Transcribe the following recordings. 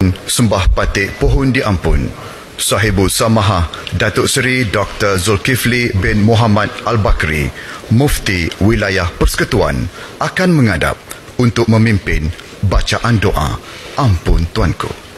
Sembah Patik Pohon Diampun Sahibu Samaha Datuk Seri Dr. Zulkifli bin Muhammad Al-Bakri Mufti Wilayah Persekutuan akan mengadap untuk memimpin bacaan doa Ampun Tuanku.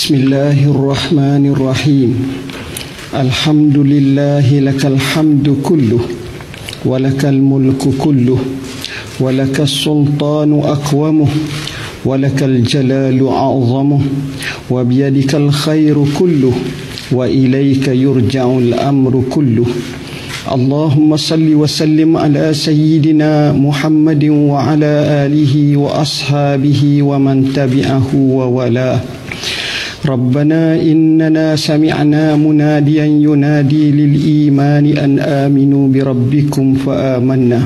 بسم الله الرحمن الرحيم الحمد لله لك الحمد كله ولك الملك كله ولك السلطان أقومه ولك الجلال أعظمه وبيدك الخير كله وإليك يرجع الأمر كله اللهم صل وسلم على سيدنا محمد وعلى آله وأصحابه ومن تبعه وولاه ربنا إننا سمعنا مناديا ينادي للإيمان أن آمنوا بربكم فآمنا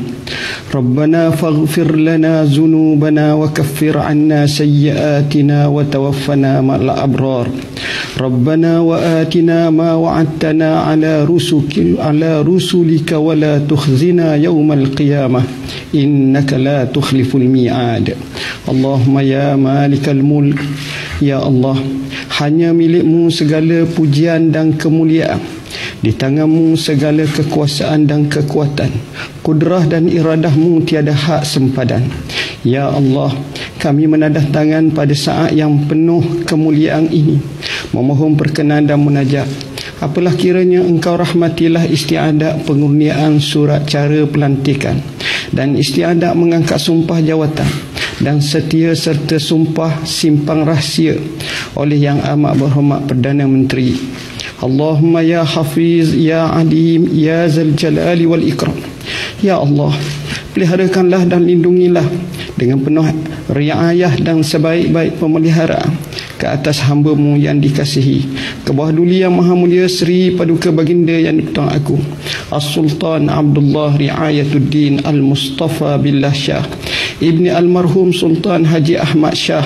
ربنا فاغفر لنا ذنوبنا وكفر عنا سيئاتنا وتوفنا مع الأبرار ربنا وآتنا ما وعدتنا على رسلك على رسلك ولا تخزنا يوم القيامة إنك لا تخلف الميعاد اللهم يا مالك الملك Ya Allah, hanya milikmu segala pujian dan kemuliaan. Di tanganmu segala kekuasaan dan kekuatan. Kudrah dan iradahmu tiada hak sempadan. Ya Allah, kami menadah tangan pada saat yang penuh kemuliaan ini. Memohon perkenan dan munajat Apalah kiranya engkau rahmatilah istiadat pengurniaan surat cara pelantikan dan istiadat mengangkat sumpah jawatan dan setia serta sumpah simpang rahsia oleh yang amat berhormat Perdana Menteri. Allahumma ya Hafiz, ya Alim, ya Zal Jalali wal Ikram. Ya Allah, peliharakanlah dan lindungilah dengan penuh riayah dan sebaik-baik pemeliharaan ke atas hamba-Mu yang dikasihi. Ke bawah duli yang maha mulia Sri Paduka Baginda yang dipertuan aku. As-Sultan Abdullah Riayatuddin Al-Mustafa Billah Shah. Ibni Almarhum Sultan Haji Ahmad Shah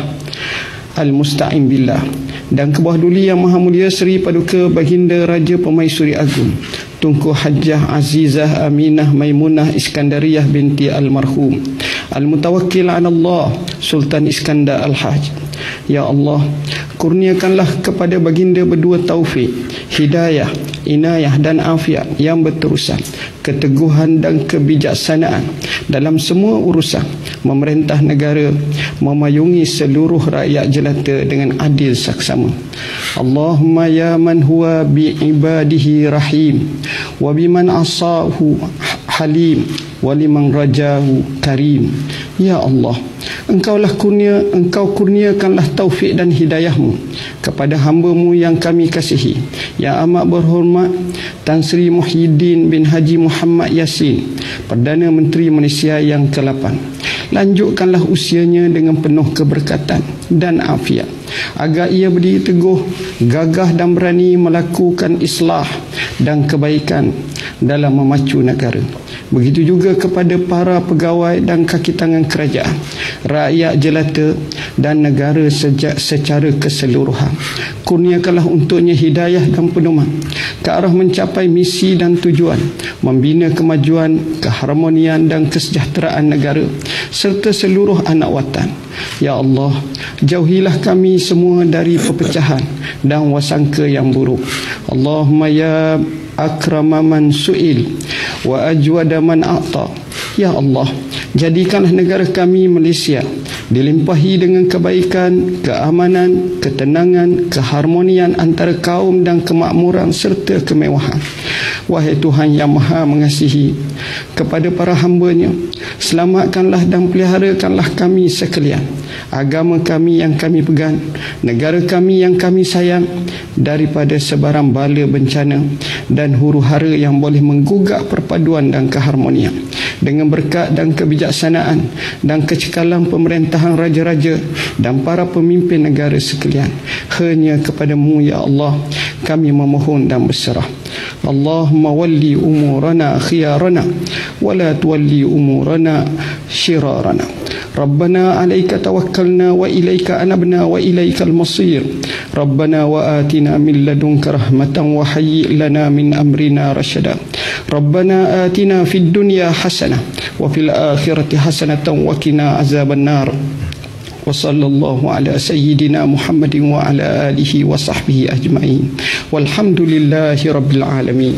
Al-Musta'in Billah. Dan ke bawah duli yang maha mulia Seri Paduka Baginda Raja Pemaisuri Agung Tunku Hajjah Azizah Aminah Maimunah Iskandariyah binti Almarhum Al-Mutawakkil ala Allah Sultan Iskandar Al-Haj Ya Allah kurniakanlah kepada baginda berdua taufik hidayah inayah dan afiat yang berterusan keteguhan dan kebijaksanaan dalam semua urusan memerintah negara memayungi seluruh rakyat jelata dengan adil saksama. Allahumma ya man huwa bi ibadihi rahim wa biman asahu halim wa liman rajahu karim. Ya Allah engkaulah kurnia engkau kurniakanlah taufik dan hidayahmu kepada hamba-Mu yang kami kasihi. Yang amat berhormat Tan Sri Muhyiddin bin Haji Muhammad Yasin Perdana Menteri Malaysia yang ke-8 lanjutkanlah usianya dengan penuh keberkatan dan afiat. Agar ia berdiri teguh gagah dan berani melakukan islah dan kebaikan dalam memacu negara Begitu juga kepada para pegawai dan kaki tangan kerajaan, rakyat jelata dan negara sejak secara keseluruhan. Kurniakanlah untuknya hidayah dan pedoman ke arah mencapai misi dan tujuan, membina kemajuan, keharmonian dan kesejahteraan negara serta seluruh anak watan. Ya Allah, jauhilah kami semua dari perpecahan dan wasangka yang buruk. Allahumma ya akrama man su'il wa ajwada man a'ta. Ya Allah jadikanlah negara kami Malaysia dilimpahi dengan kebaikan keamanan ketenangan keharmonian antara kaum dan kemakmuran serta kemewahan. Wahai Tuhan yang maha mengasihi kepada para hambanya selamatkanlah dan peliharakanlah kami sekalian agama kami yang kami pegang negara kami yang kami sayang daripada sebarang bala bencana dan huru-hara yang boleh menggugah perpaduan dan keharmonian. Dengan berkat dan kebijaksanaan dan kecekalan pemerintahan raja-raja dan para pemimpin negara sekalian hanya kepadamu ya Allah kami memohon dan berserah. Allahumma walli umurana khiyarana wa la tuwalli umurana shirarana ربنا عليك توكلنا وإليك أنبنا وإليك المصير ربنا وآتنا من لدنك رحمة وهيئ لنا من أمرنا رشدا ربنا آتنا في الدنيا حسنة وفي الآخرة حسنة وقنا عذاب النار وصلى الله على سيدنا محمد وعلى آله وصحبه أجمعين والحمد لله رب العالمين